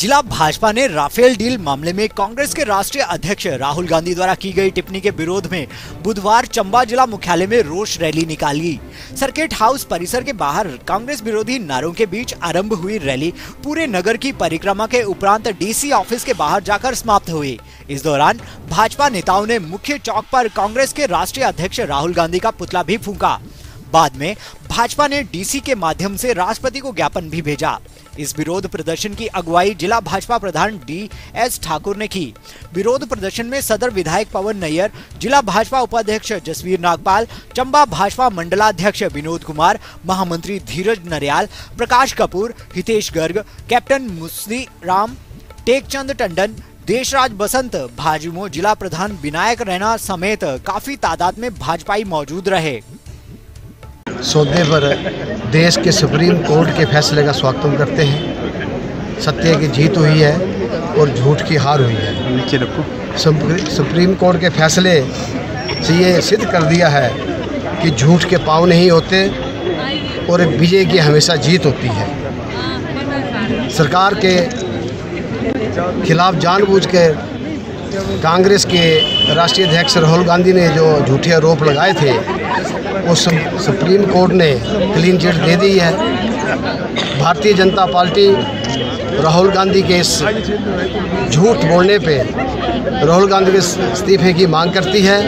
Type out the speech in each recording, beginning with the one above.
जिला भाजपा ने Rafale deal मामले में कांग्रेस के राष्ट्रीय अध्यक्ष राहुल गांधी द्वारा की गई टिप्पणी के विरोध में बुधवार चंबा जिला मुख्यालय में रोष रैली निकाली। सर्किट हाउस परिसर के बाहर कांग्रेस विरोधी नारों के बीच आरंभ हुई रैली। पूरे नगर की परिक्रमा के उपरांत डीसी ऑफ़िस के बाहर जाकर समाप्त हुई। इस दौरान भाजपा नेताओं ने मुख्य चौक आरोप कांग्रेस के राष्ट्रीय अध्यक्ष राहुल गांधी का पुतला भी फूका। बाद में भाजपा ने डीसी के माध्यम से राष्ट्रपति को ज्ञापन भी भेजा। इस विरोध प्रदर्शन की अगुवाई जिला भाजपा प्रधान डी एस ठाकुर ने की। विरोध प्रदर्शन में सदर विधायक पवन नैयर, जिला भाजपा उपाध्यक्ष जसवीर नागपाल, चंबा भाजपा मंडलाध्यक्ष विनोद कुमार, महामंत्री धीरज नरियाल, प्रकाश कपूर, हितेश गर्ग, कैप्टन मुस्दी राम, टेकचंद टंडन, देशराज बसंत भाजयुमो जिला प्रधान विनायक रैना समेत काफ़ी तादाद में भाजपाई मौजूद रहे। सौदे पर देश के सुप्रीम कोर्ट के फैसले का स्वागत करते हैं। सत्य की जीत हुई है और झूठ की हार हुई है। सुप्रीम कोर्ट के फैसले से ये सिद्ध कर दिया है कि झूठ के पाँव नहीं होते और विजय की हमेशा जीत होती है। सरकार के खिलाफ जानबूझ के कांग्रेस के राष्ट्रीय अध्यक्ष राहुल गांधी ने जो झूठे आरोप लगाए थे वो सुप्रीम कोर्ट ने क्लीन चिट दे दी है। भारतीय जनता पार्टी राहुल गांधी के इस झूठ बोलने पे राहुल गांधी के इस्तीफे की मांग करती है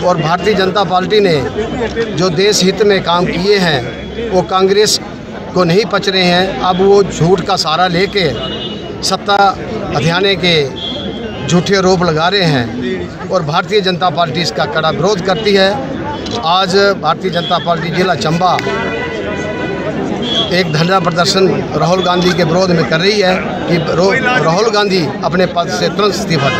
और भारतीय जनता पार्टी ने जो देश हित में काम किए हैं, वो कांग्रेस को नहीं पच रहे हैं। अब वो झूठ का सहारा लेके सत्ता हथियाने के झूठे आरोप लगा रहे हैं और भारतीय जनता पार्टी इसका कड़ा विरोध करती है। आज भारतीय जनता पार्टी जिला चंबा एक धरना प्रदर्शन राहुल गांधी के विरोध में कर रही है कि राहुल गांधी अपने पद से तुरंत इस्तीफा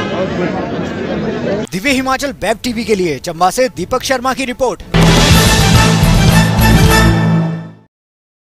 दिव्य हिमाचल वेब टीवी के लिए चंबा से दीपक शर्मा की रिपोर्ट।